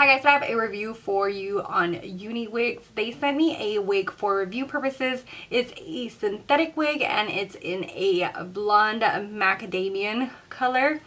Hi guys, I have a review for you on Uniwigs. They sent me a wig for review purposes. It's a synthetic wig and it's in a blonde macadamian color.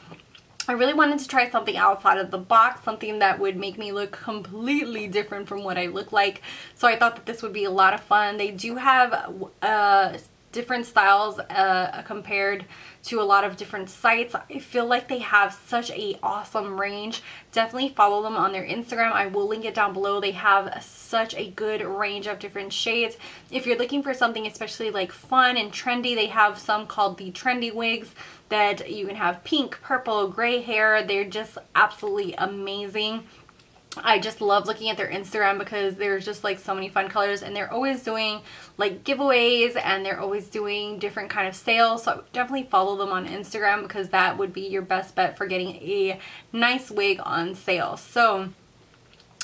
I really wanted to try something outside of the box, something that would make me look completely different from what I look like. So I thought that this would be a lot of fun. They do have uh, different styles uh, compared to a lot of different sites. I feel like they have such a awesome range. Definitely follow them on their Instagram. I will link it down below. They have such a good range of different shades. If you're looking for something especially like fun and trendy, they have some called the trendy wigs that you can have pink, purple, gray hair. They're just absolutely amazing. I just love looking at their Instagram because there's just like so many fun colors and they're always doing like giveaways and they're always doing different kind of sales so definitely follow them on Instagram because that would be your best bet for getting a nice wig on sale. So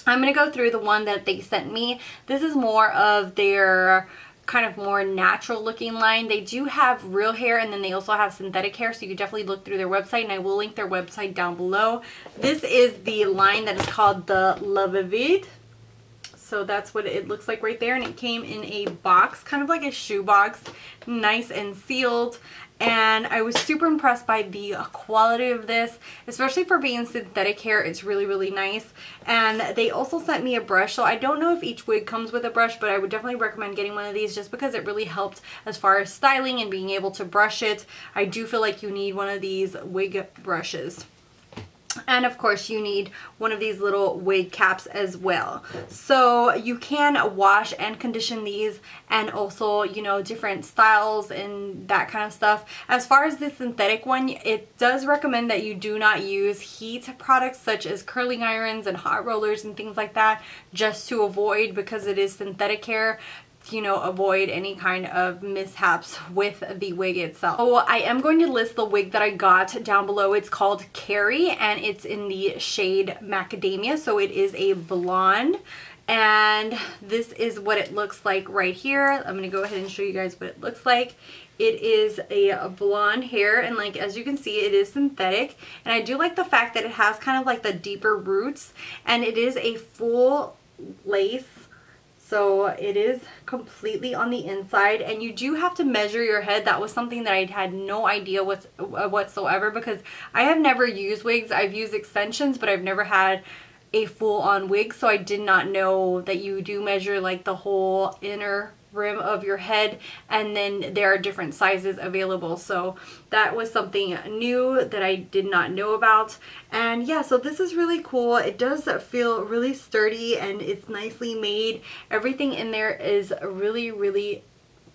I'm going to go through the one that they sent me. This is more of their kind of more natural looking line. They do have real hair and then they also have synthetic hair so you can definitely look through their website and I will link their website down below. This is the line that is called the Lavivid. So that's what it looks like right there. And it came in a box, kind of like a shoe box, nice and sealed. And I was super impressed by the quality of this especially for being synthetic hair. It's really really nice. And they also sent me a brush. So I don't know if each wig comes with a brush but I would definitely recommend getting one of these just because it really helped as far as styling and being able to brush it. I do feel like you need one of these wig brushes and of course you need one of these little wig caps as well. So you can wash and condition these and also you know different styles and that kind of stuff. As far as the synthetic one it does recommend that you do not use heat products such as curling irons and hot rollers and things like that just to avoid because it is synthetic hair you know, avoid any kind of mishaps with the wig itself. Oh, so I am going to list the wig that I got down below. It's called Carrie and it's in the shade Macadamia. So it is a blonde and this is what it looks like right here. I'm going to go ahead and show you guys what it looks like. It is a blonde hair and like as you can see it is synthetic and I do like the fact that it has kind of like the deeper roots and it is a full lace so it is completely on the inside and you do have to measure your head. That was something that I had no idea what, uh, whatsoever because I have never used wigs. I've used extensions but I've never had a full on wig so I did not know that you do measure like the whole inner rim of your head and then there are different sizes available. So that was something new that I did not know about. And yeah so this is really cool. It does feel really sturdy and it's nicely made. Everything in there is really really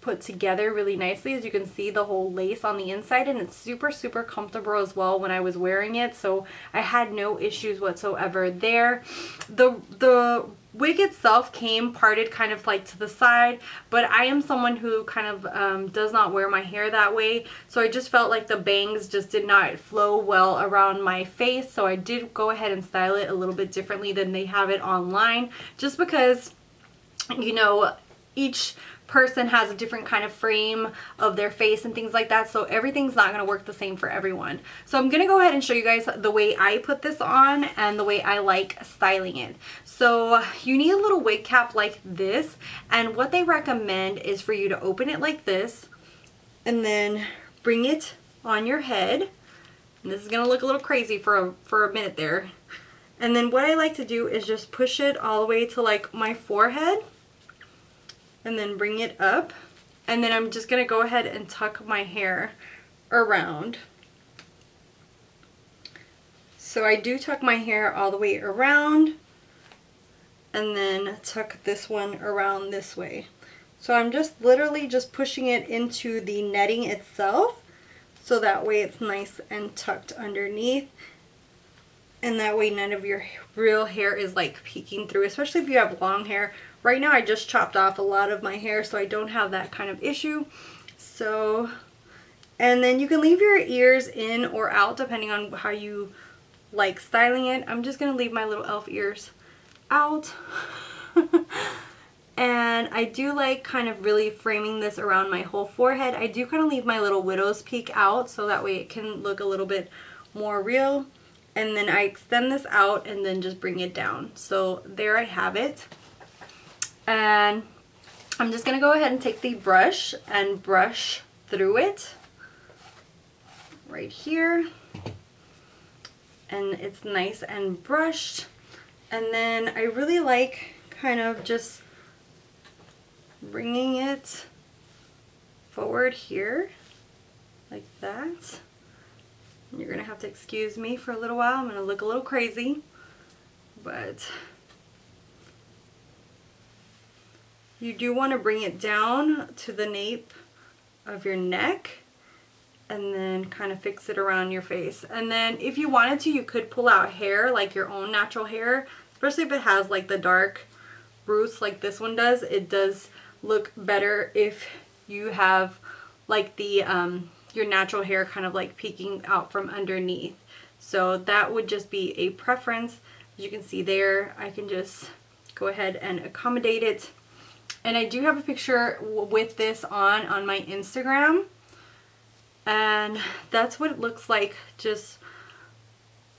put together really nicely. As you can see the whole lace on the inside and it's super super comfortable as well when I was wearing it so I had no issues whatsoever there. The the wig itself came parted kind of like to the side but I am someone who kind of um, does not wear my hair that way so I just felt like the bangs just did not flow well around my face so I did go ahead and style it a little bit differently than they have it online just because you know each person has a different kind of frame of their face and things like that so everything's not going to work the same for everyone. So I'm going to go ahead and show you guys the way I put this on and the way I like styling it. So you need a little wig cap like this and what they recommend is for you to open it like this and then bring it on your head. And this is going to look a little crazy for a, for a minute there. And then what I like to do is just push it all the way to like my forehead and then bring it up. And then I'm just going to go ahead and tuck my hair around. So I do tuck my hair all the way around and then tuck this one around this way. So I'm just literally just pushing it into the netting itself so that way it's nice and tucked underneath and that way none of your real hair is like peeking through especially if you have long hair Right now I just chopped off a lot of my hair so I don't have that kind of issue. So, and then you can leave your ears in or out depending on how you like styling it. I'm just going to leave my little elf ears out. and I do like kind of really framing this around my whole forehead. I do kind of leave my little widow's peak out so that way it can look a little bit more real. and then I extend this out and then just bring it down. So there I have it. And I'm just to go ahead and take the brush and brush through it right here. And it's nice and brushed. And then I really like kind of just bringing it forward here like that. You're to have to excuse me for a little while. I'm to look a little crazy. But you do want to bring it down to the nape of your neck and then kind of fix it around your face. And then if you wanted to, you could pull out hair, like your own natural hair, especially if it has like the dark roots like this one does. It does look better if you have like the um, your natural hair kind of like peeking out from underneath. So that would just be a preference. As you can see there, I can just go ahead and accommodate it. And I do have a picture with this on on my Instagram. And that's what it looks like just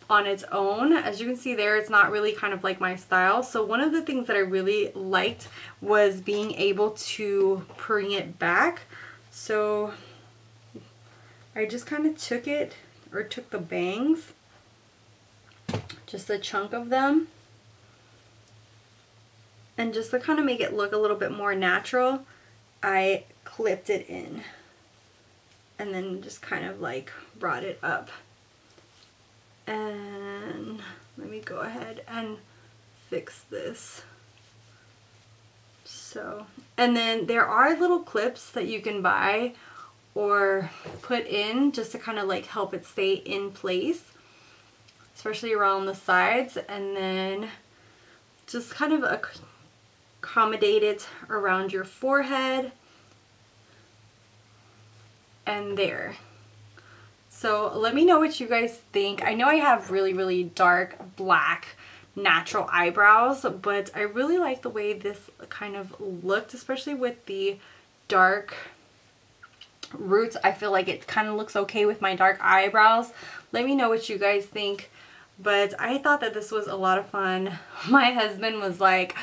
on its own. As you can see there, it's not really kind of like my style. So one of the things that I really liked was being able to bring it back. So I just kind of took it or took the bangs, just a chunk of them, and just to kind of make it look a little bit more natural, I clipped it in and then just kind of like brought it up. And let me go ahead and fix this. So, and then there are little clips that you can buy or put in just to kind of like help it stay in place especially around the sides and then just kind of accommodate it around your forehead and there so let me know what you guys think I know I have really really dark black natural eyebrows but I really like the way this kind of looked especially with the dark roots. I feel like it kind of looks okay with my dark eyebrows. Let me know what you guys think. But I thought that this was a lot of fun. My husband was like,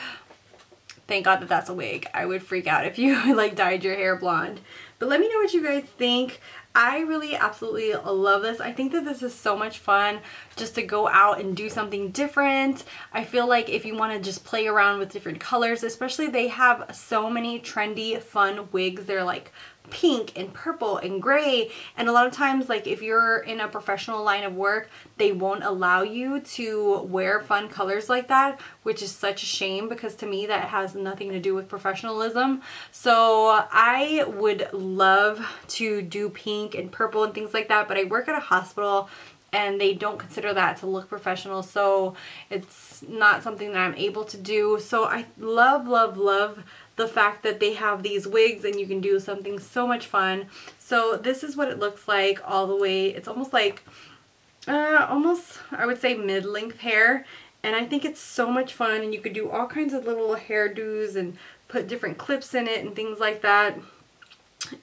thank God that that's a wig. I would freak out if you like dyed your hair blonde. But let me know what you guys think. I really absolutely love this. I think that this is so much fun just to go out and do something different. I feel like if you want to just play around with different colors, especially they have so many trendy fun wigs. They're like pink and purple and gray. And a lot of times like if you're in a professional line of work they won't allow you to wear fun colors like that which is such a shame because to me that has nothing to do with professionalism. So I would love to do pink and purple and things like that but I work at a hospital and they don't consider that to look professional so it's not something that I'm able to do so I love love love the fact that they have these wigs and you can do something so much fun. So this is what it looks like all the way. It's almost like, uh, almost, I would say mid-length hair. And I think it's so much fun and you could do all kinds of little hairdos and put different clips in it and things like that.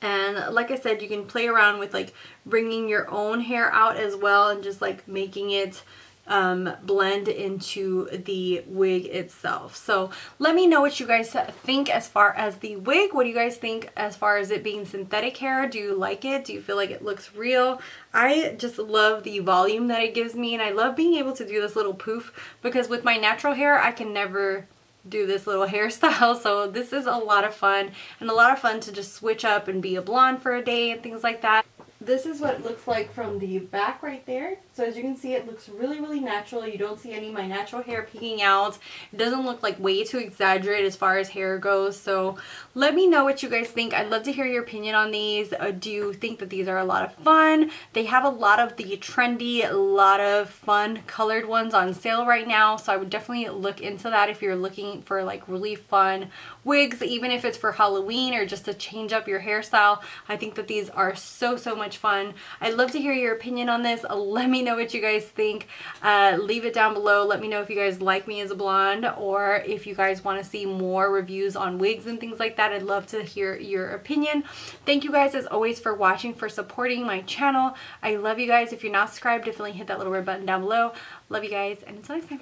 And like I said, you can play around with like bringing your own hair out as well and just like making it um, blend into the wig itself. So let me know what you guys think as far as the wig. What do you guys think as far as it being synthetic hair? Do you like it? Do you feel like it looks real? I just love the volume that it gives me and I love being able to do this little poof because with my natural hair I can never do this little hairstyle so this is a lot of fun and a lot of fun to just switch up and be a blonde for a day and things like that this is what it looks like from the back right there. So as you can see, it looks really, really natural. You don't see any of my natural hair peeking out. It doesn't look like way too exaggerated as far as hair goes. So let me know what you guys think. I'd love to hear your opinion on these. Uh, do you think that these are a lot of fun? They have a lot of the trendy, a lot of fun colored ones on sale right now. So I would definitely look into that if you're looking for like really fun wigs, even if it's for Halloween or just to change up your hairstyle. I think that these are so, so much fun. I'd love to hear your opinion on this. Let me know know what you guys think. Uh, leave it down below. Let me know if you guys like me as a blonde or if you guys want to see more reviews on wigs and things like that. I'd love to hear your opinion. Thank you guys as always for watching, for supporting my channel. I love you guys. If you're not subscribed, definitely hit that little red button down below. Love you guys and until next time.